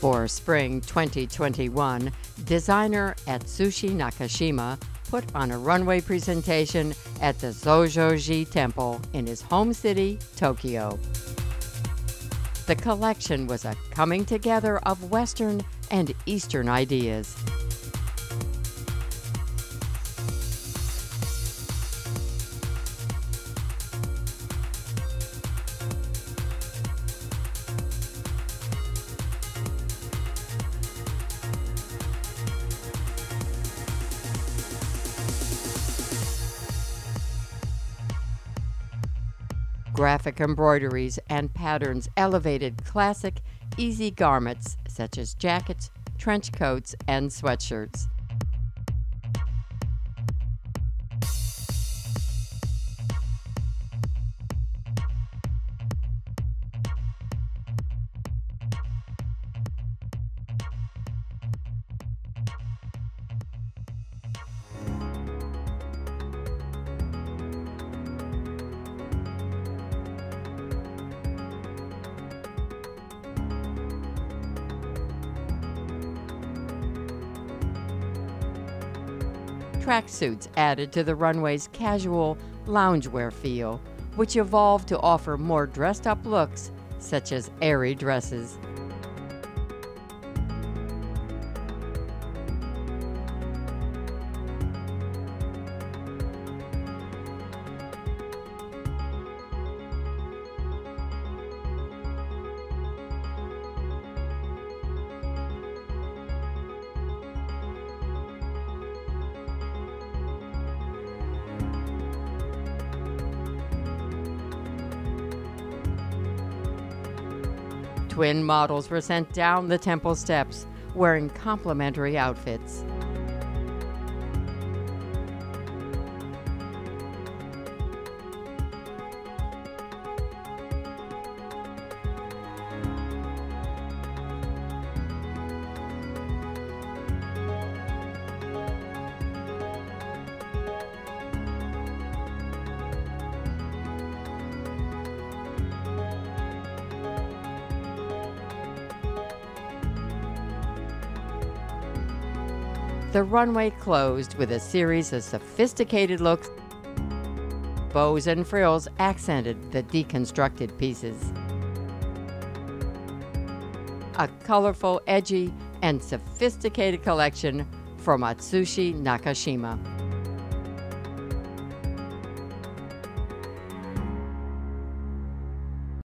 For spring 2021, designer Atsushi Nakashima put on a runway presentation at the Zojoji Temple in his home city, Tokyo. The collection was a coming together of Western and Eastern ideas. Graphic embroideries and patterns elevated classic, easy garments such as jackets, trench coats, and sweatshirts. Tracksuits added to the runway's casual loungewear feel, which evolved to offer more dressed up looks, such as airy dresses. Twin models were sent down the temple steps wearing complementary outfits. The runway closed with a series of sophisticated looks. Bows and frills accented the deconstructed pieces. A colorful, edgy, and sophisticated collection from Atsushi Nakashima.